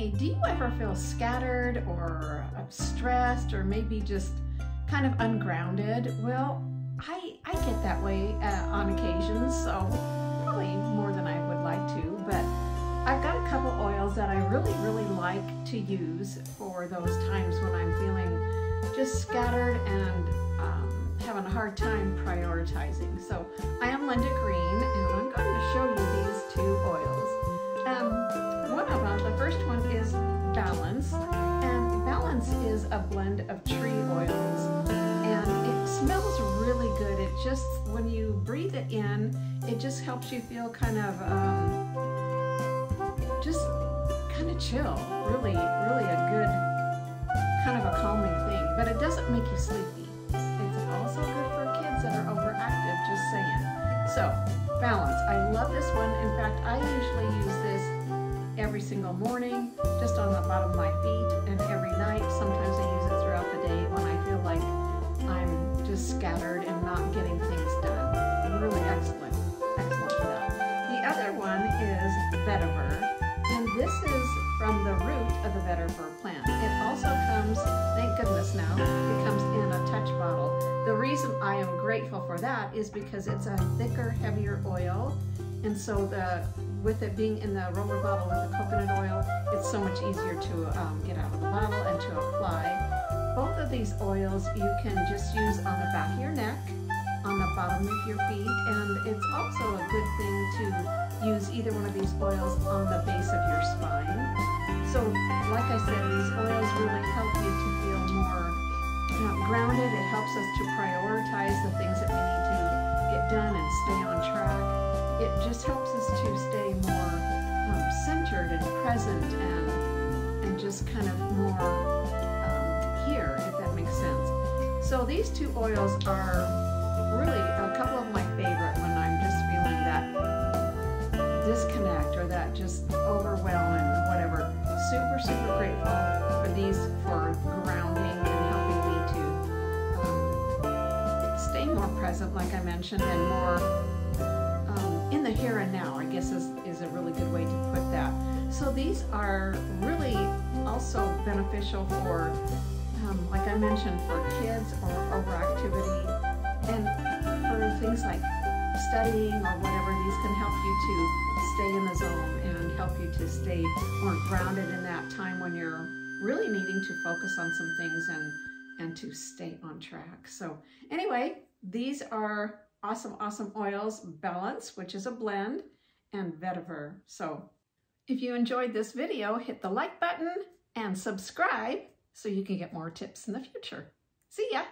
Hey, do you ever feel scattered or stressed or maybe just kind of ungrounded? Well, I, I get that way uh, on occasions, so probably more than I would like to, but I've got a couple oils that I really, really like to use for those times when I'm feeling just scattered and um, having a hard time prioritizing. So I am Lynda Green and I'm going to show you these two oils. A blend of tree oils and it smells really good. It just, when you breathe it in, it just helps you feel kind of um, just kind of chill. Really, really a good, kind of a calming thing. But it doesn't make you sleepy. It's also good for kids that are overactive, just saying. So, balance. I love this one. In fact, I usually use this every single morning, just on the bottom of my feet, and every night. Sometimes I use it throughout the day when I feel like I'm just scattered and not getting things done. Really excellent. Excellent for that. The other one is vetiver. And this is from the root of the vetiver plant. It also comes, thank goodness now, it comes in a touch bottle. The reason I am grateful for that is because it's a thicker, heavier oil. And so the with it being in the rubber bottle with the coconut oil, it's so much easier to um, get out of the bottle and to apply. Both of these oils you can just use on the back of your neck, on the bottom of your feet, and it's also a good thing to use either one of these oils on the base of your spine. So like I said, these oils really help you to feel more you know, grounded. It helps us to prioritize the present and, and just kind of more um, here, if that makes sense. So these two oils are really a couple of my favorite when I'm just feeling that disconnect or that just overwhelm and whatever. Super, super grateful for these for grounding and helping me to um, stay more present, like I mentioned, and more in the here and now, I guess is, is a really good way to put that. So these are really also beneficial for, um, like I mentioned, for kids or overactivity and for things like studying or whatever, these can help you to stay in the zone and help you to stay more grounded in that time when you're really needing to focus on some things and, and to stay on track. So anyway, these are awesome, awesome oils, Balance, which is a blend, and Vetiver. So if you enjoyed this video, hit the like button and subscribe so you can get more tips in the future. See ya!